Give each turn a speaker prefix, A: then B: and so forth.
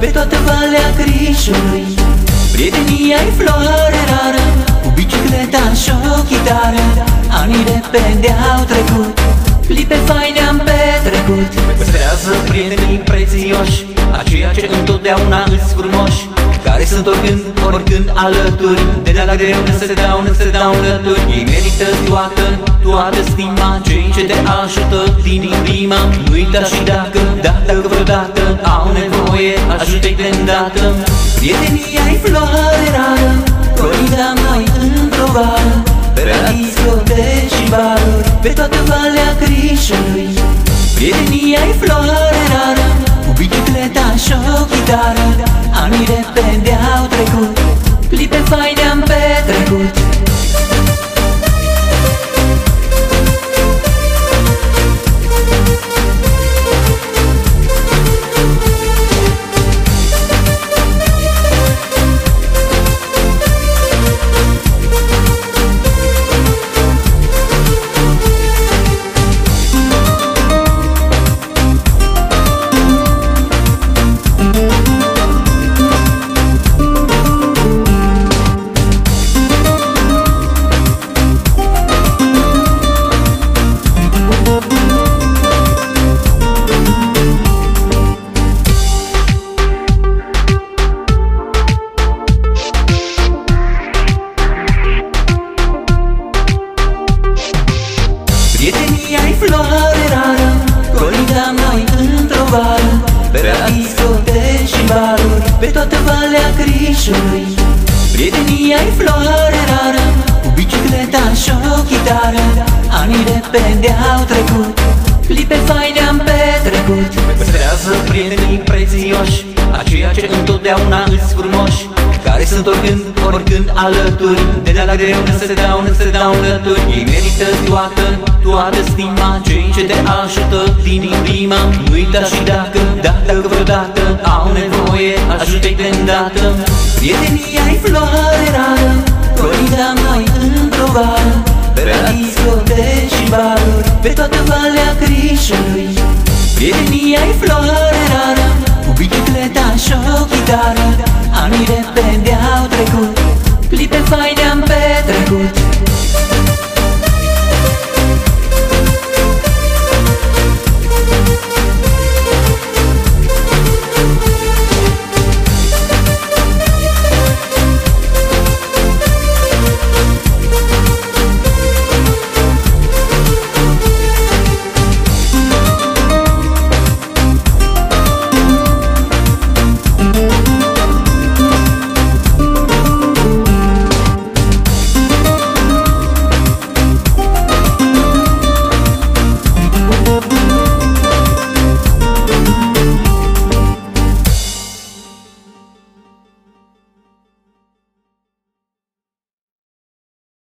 A: Pe toată Valea Crișului Prietenia e floare rară Cu bicicleta și o chitară Anii repede au trecut Clipe faine am petrecut. Păstrează prietenii prețioși Aceia ce întotdeauna îți frumoși. care sunt oricând, oricând alături. De la greu nu se dau, nu se dau lături Ei merită toată, toată stima. Cei ce te ajută din inima Nu uita și dacă, dacă vreodată Au nevoie, ajută-i de îndată. Prietenia e floare rară Colida mai într-o vară. Pe la discoteci și baruri Pe toată Valea Crișului Prietenia e floare rară Cu bicicleta și o chitară Prietenia e floare rară Colida noi într-o vară Pe la discoteci și baruri Pe toată Valea Crișului Prietenia e floare rară Cu bicicleta și o chitară Anii repede au trecut Clipe faine am petrecut. Păstrează prietenii prețioși Aceia ce întotdeauna îți frumoși care sunt oricând, oricând alături. De la greu nu se dau, nu se dau lături Ei merită toată, toată stima. Cei ce te ajută din inima. Nu uita și dacă, dacă vreodată Au nevoie, ajută-i de îndată. Prietenia e floare rară Colida mai într-o vară. Pe la discoteci și baruri Pe toată Valea Crișului Prietenia e floare rară Cu bicicleta și o chitară. Anii repede